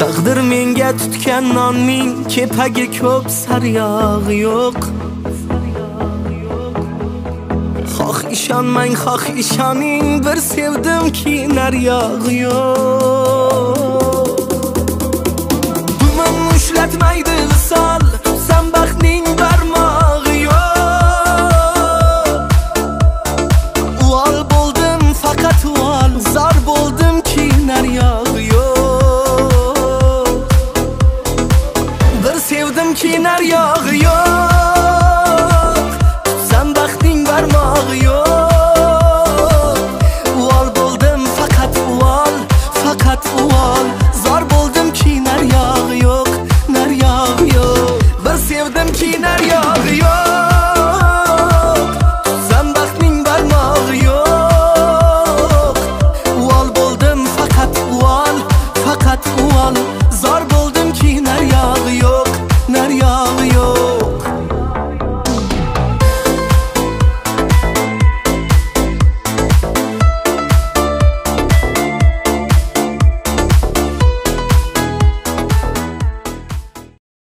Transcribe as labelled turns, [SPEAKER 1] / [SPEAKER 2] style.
[SPEAKER 1] taqdir menga tutgan nonning kepagi ko'p sariyog' yo'q. Xoh ishonmang xoh ishoning bir sevdimki naryog' yo'q. Tuman ushlatmaydi sinar yog'i yo'q san baxtning barmog'i yo'q. Uvol bo'ldim faqat uvol faqat uvol. Zor bo'ldimki naryog' yo'q naryog' yo'q. Bir sevdimki naryog' yo'q san baxtning barmog'i yo'q. Uvol bo'ldim faqat uvol faqat uvol. Zor